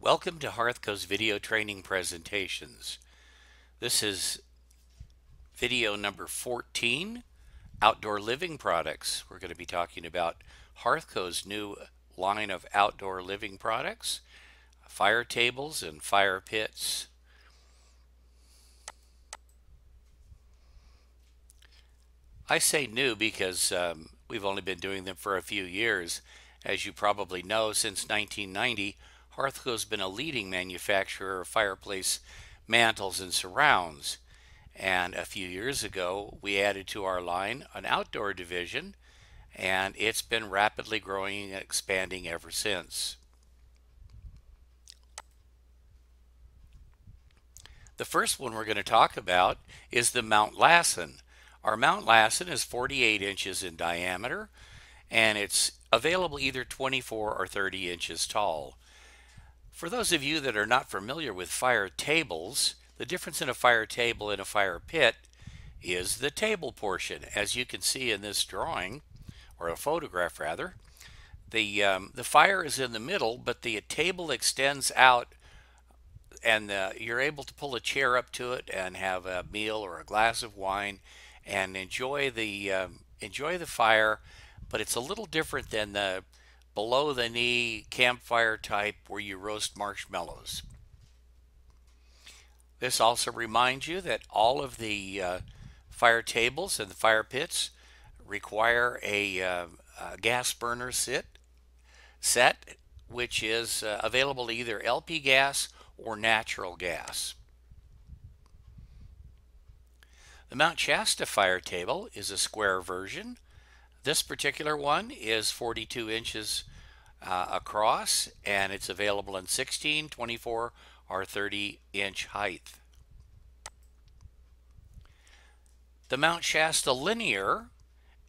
Welcome to Hearthco's video training presentations. This is video number 14, Outdoor Living Products. We're going to be talking about Hearthco's new line of outdoor living products, fire tables and fire pits. I say new because um, we've only been doing them for a few years. As you probably know, since 1990, Hearthco has been a leading manufacturer of fireplace mantels and surrounds. And a few years ago, we added to our line an outdoor division, and it's been rapidly growing and expanding ever since. The first one we're going to talk about is the Mount Lassen. Our Mount Lassen is 48 inches in diameter, and it's available either 24 or 30 inches tall. For those of you that are not familiar with fire tables, the difference in a fire table and a fire pit is the table portion. As you can see in this drawing, or a photograph rather, the, um, the fire is in the middle, but the table extends out and uh, you're able to pull a chair up to it and have a meal or a glass of wine and enjoy the um, enjoy the fire but it's a little different than the below the knee campfire type where you roast marshmallows. This also reminds you that all of the uh, fire tables and the fire pits require a, uh, a gas burner sit, set, which is uh, available either LP gas or natural gas. The Mount Shasta fire table is a square version this particular one is 42 inches uh, across and it's available in 16, 24, or 30 inch height. The Mount Shasta Linear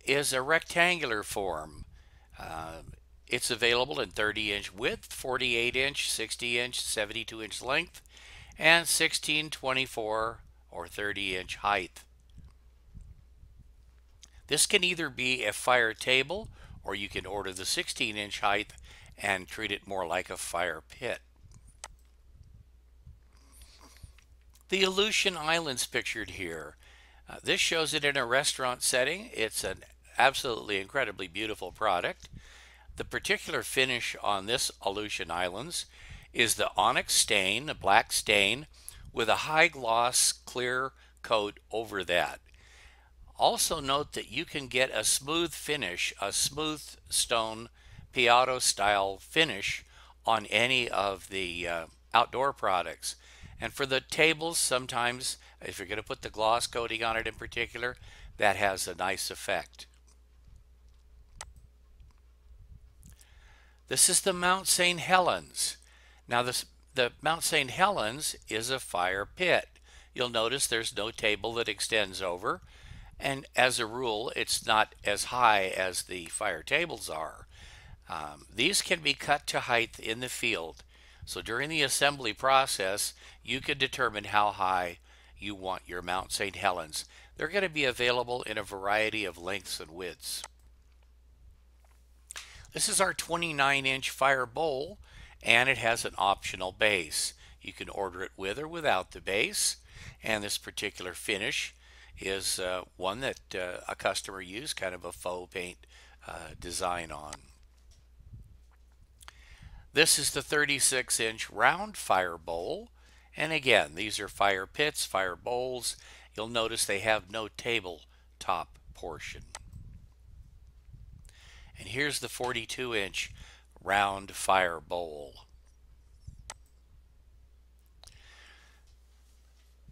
is a rectangular form. Uh, it's available in 30 inch width, 48 inch, 60 inch, 72 inch length, and 16, 24, or 30 inch height. This can either be a fire table or you can order the 16 inch height and treat it more like a fire pit. The Aleutian Islands pictured here. Uh, this shows it in a restaurant setting. It's an absolutely incredibly beautiful product. The particular finish on this Aleutian Islands is the onyx stain, a black stain, with a high gloss clear coat over that. Also note that you can get a smooth finish, a smooth stone Piatto style finish on any of the uh, outdoor products. And for the tables, sometimes if you're going to put the gloss coating on it in particular, that has a nice effect. This is the Mount St. Helens. Now this, the Mount St. Helens is a fire pit. You'll notice there's no table that extends over. And as a rule, it's not as high as the fire tables are. Um, these can be cut to height in the field. So during the assembly process, you can determine how high you want your Mount St. Helens. They're going to be available in a variety of lengths and widths. This is our 29 inch fire bowl and it has an optional base. You can order it with or without the base and this particular finish is uh, one that uh, a customer used kind of a faux paint uh, design on. This is the 36 inch round fire bowl and again these are fire pits, fire bowls. You'll notice they have no table top portion. And here's the 42 inch round fire bowl.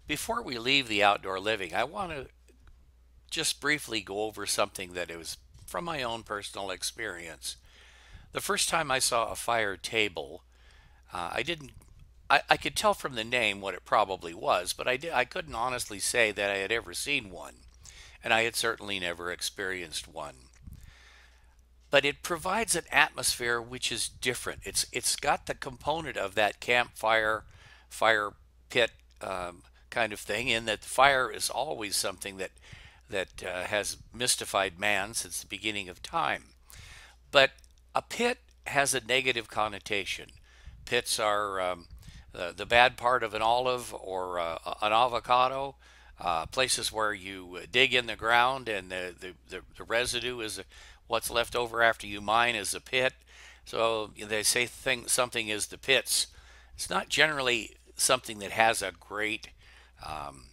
Before we leave the outdoor living, I want to just briefly go over something that was from my own personal experience. The first time I saw a fire table, uh, I didn't. I, I could tell from the name what it probably was, but I did, I couldn't honestly say that I had ever seen one, and I had certainly never experienced one. But it provides an atmosphere which is different. It's it's got the component of that campfire, fire pit um, kind of thing in that fire is always something that that uh, has mystified man since the beginning of time. But a pit has a negative connotation. pits are um, the, the bad part of an olive or uh, an avocado. Uh, places where you dig in the ground and the, the, the, the residue is what's left over after you mine is a pit. So they say thing, something is the pits. It's not generally something that has a great, um,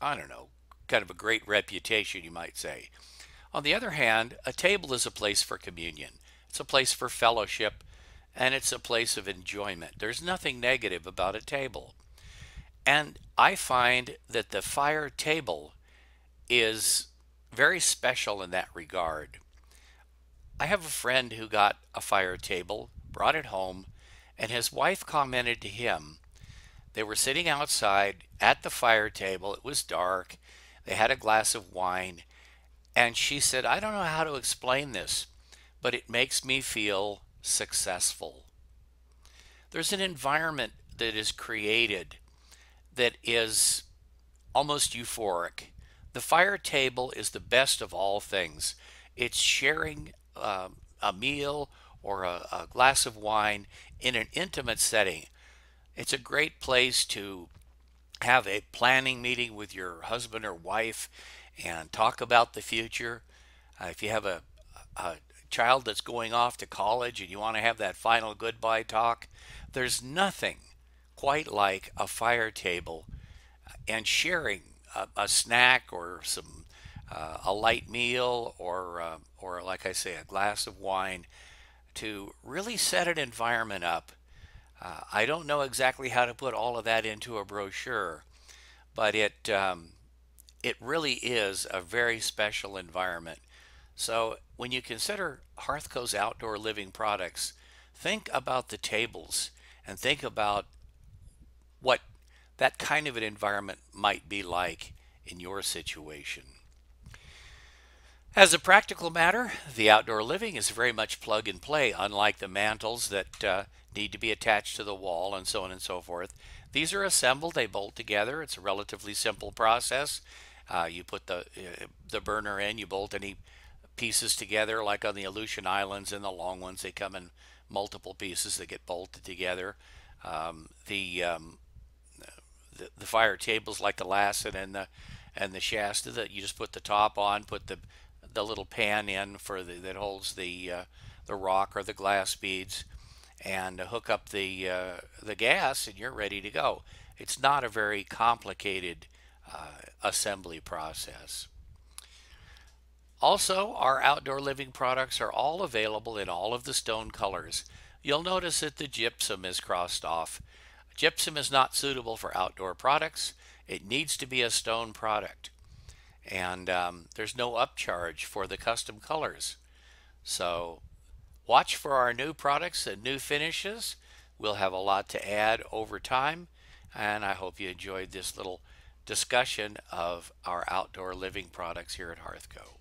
I don't know, kind of a great reputation, you might say. On the other hand, a table is a place for communion. It's a place for fellowship and it's a place of enjoyment. There's nothing negative about a table. And I find that the fire table is very special in that regard. I have a friend who got a fire table, brought it home, and his wife commented to him. They were sitting outside at the fire table. It was dark. They had a glass of wine. And she said, I don't know how to explain this, but it makes me feel successful. There's an environment that is created that is almost euphoric. The fire table is the best of all things. It's sharing uh, a meal or a, a glass of wine in an intimate setting. It's a great place to have a planning meeting with your husband or wife and talk about the future. Uh, if you have a, a child that's going off to college and you want to have that final goodbye talk, there's nothing quite like a fire table and sharing a, a snack or some uh, a light meal or uh, or like I say a glass of wine to really set an environment up. Uh, I don't know exactly how to put all of that into a brochure, but it um, it really is a very special environment. So when you consider Hearthco's outdoor living products, think about the tables and think about what that kind of an environment might be like in your situation. As a practical matter, the outdoor living is very much plug and play, unlike the mantels that uh, need to be attached to the wall and so on and so forth. These are assembled, they bolt together. It's a relatively simple process. Uh, you put the, uh, the burner in, you bolt any pieces together, like on the Aleutian Islands and the long ones, they come in multiple pieces that get bolted together. Um, the, um, the, the fire tables like the Lassen and the and the Shasta that you just put the top on, put the the little pan in for the that holds the uh, the rock or the glass beads, and hook up the uh, the gas, and you're ready to go. It's not a very complicated uh, assembly process. Also, our outdoor living products are all available in all of the stone colors. You'll notice that the gypsum is crossed off. Gypsum is not suitable for outdoor products. It needs to be a stone product. And um, there's no upcharge for the custom colors. So watch for our new products and new finishes. We'll have a lot to add over time. And I hope you enjoyed this little discussion of our outdoor living products here at Hearthco.